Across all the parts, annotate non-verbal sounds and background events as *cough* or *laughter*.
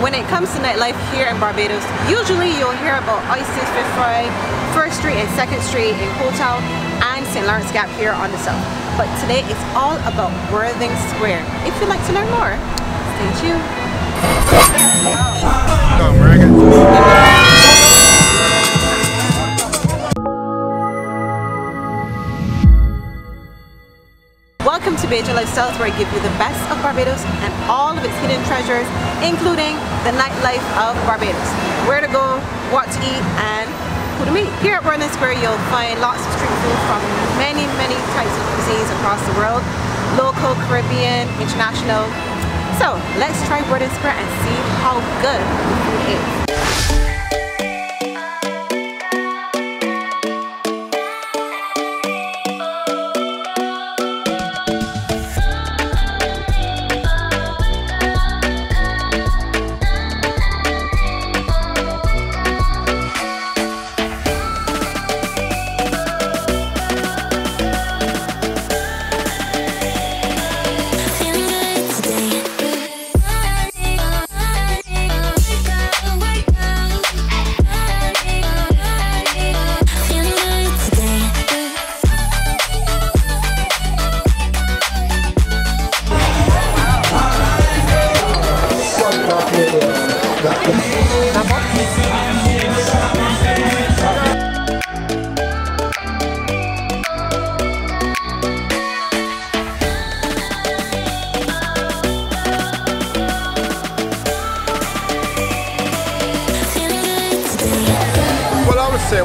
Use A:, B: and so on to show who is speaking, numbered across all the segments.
A: when it comes to nightlife here in Barbados, usually you'll hear about Oistins Fish Fry, First Street and Second Street in Town, and St. Lawrence Gap here on the south. But today it's all about Worthing Square. If you'd like to learn more, stay tuned. Bajan Lifestyles where I give you the best of Barbados and all of its hidden treasures including the nightlife of Barbados. Where to go, what to eat and who to meet. Here at Worthing Square you'll find lots of street food from many many types of cuisines across the world. Local, Caribbean, international. So let's try Worthing Square and see how good the food is.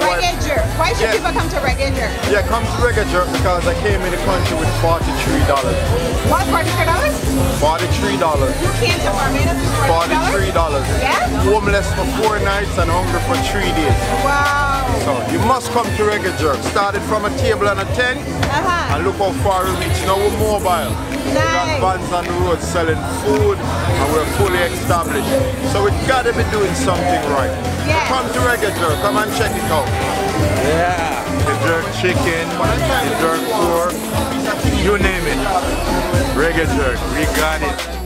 B: Say what?
A: Jerk. Why should
B: yeah.
A: people come to reggae jerk?
B: Yeah, come to reggae jerk because I came in the country with forty-three dollars.
A: What? Forty-three dollars?
B: Forty-three dollars.
A: You came to Barbados for
B: forty-three dollars.
A: Yeah.
B: Homeless for four nights and hungry for three days.
A: Wow.
B: So you must come to reggae jerk. Started from a table and a tent,
A: uh-huh.
B: and look how far we reach. Now we're mobile.
A: Nice.
B: We got vans on the road selling food, and we're fully established. So we've gotta be doing something right.
A: Yeah.
B: Come to reggae jerk. Come and check it out.
C: Yeah.
B: The jerk chicken, the jerk pork, you name it. Reggae jerk, we got it.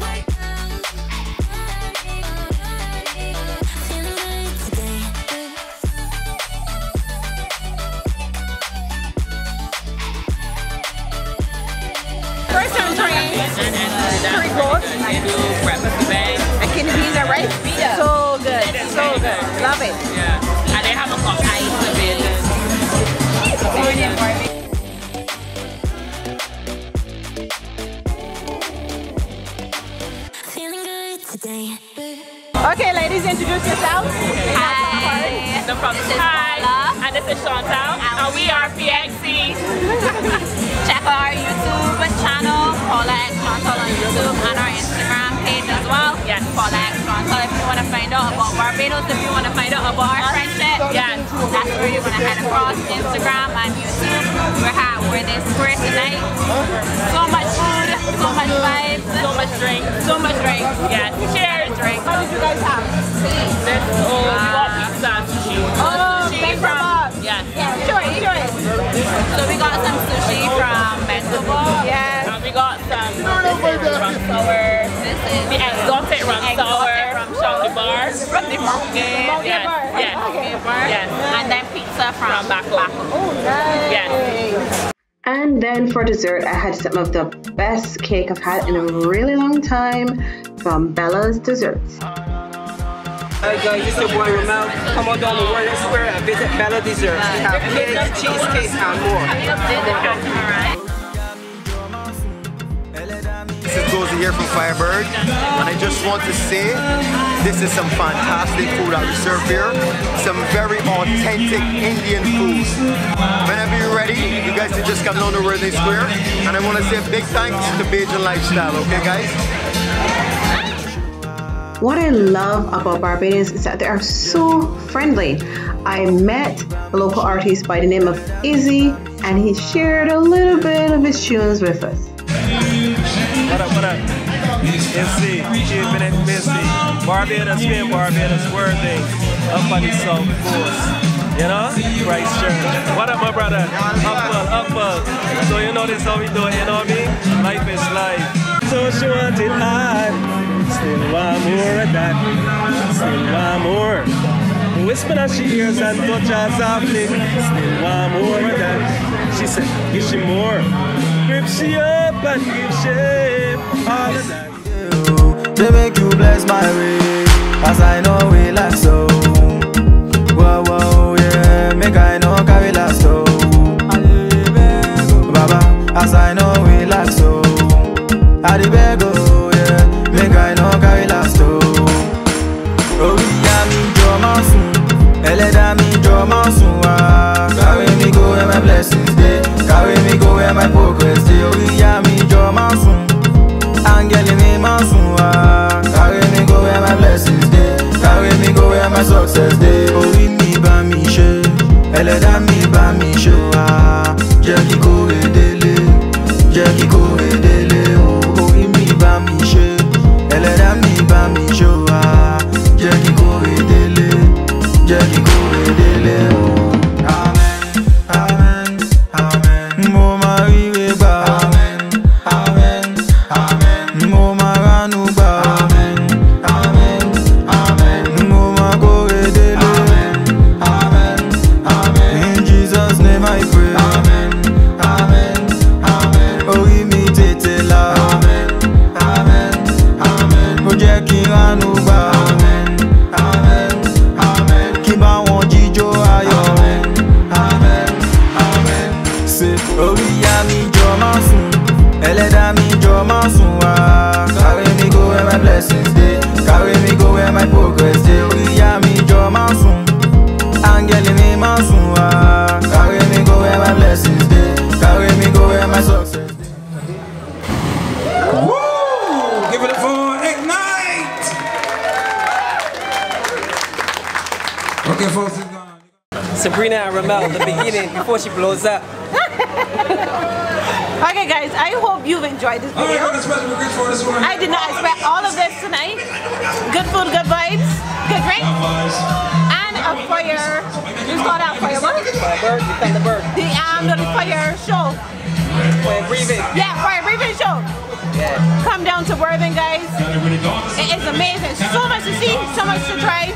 A: Time trying curry goat.
D: I do breakfast today.
A: And kidney beans are right?
D: Yeah.
A: So good. So good. Love it.
D: Yeah. And they have a cup ice a bit.
A: Okay, ladies, introduce yourselves.
D: Hi. The from Hi. And this is Chantal. And we are PXC.
E: Where you're going across Instagram and YouTube. We're at Worthing Square tonight. So much food, so much vibes,
D: So much drink.
E: so much drink.
D: Yeah, Cheers.
E: Drink.
A: How did you guys have?
D: This oh, we got pizza and sushi.
A: Oh,
D: sushi from
A: lot.
D: yes.
A: Enjoy, enjoy.
E: So we got some sushi from Bentobo.
D: From,
E: From
D: Bako.
A: Oh, nice.
D: Yes.
F: And then for dessert, I had some of the best cake I've had in a really long time from Bella's Desserts.
G: Hi guys, it's your boy Ramel. Come on down to Worthing Square and visit Bella Desserts. We have cake, cheesecake, and more.
B: This here from Firebird, and I just want to say this is some fantastic food that we serve here. Some very authentic Indian food. Whenever you're ready, you guys can just come down to Worthing Square, and I want to say a big thanks to Bajan Lifestyle, okay guys?
F: What I love about Barbadians is that they are so friendly. I met a local artist by the name of Izzy, and he shared a little bit of his tunes with us.
C: What up, what up? MC, Cuban and Missy. Barbados been Barbados worthy. Up on these soul force. You know? Right shirt. What up, my brother? Up, up, up. So you know this how we do it, you know me? Life is life. So she wanted hard. Still one more of that. Still one more whispered at she ears and touch her softly. Still want more of that. She said, give she more. Grip she up but all the time.
H: They make you bless my way, as I know we like so.
G: Sabrina and Ramel, the beginning, before she blows up. *laughs*
A: okay guys, I hope you've enjoyed this video. I did not expect all of this tonight. Good food, good vibes, good drinks, and a fire. You saw that fire, what?
G: Firebird, you found the bird.
A: The, um, the fire show.
G: Fire breathing.
A: Yeah, fire breathing show.
G: Yeah.
A: Come down to Worthing, guys. It is amazing. So much to see, so much to try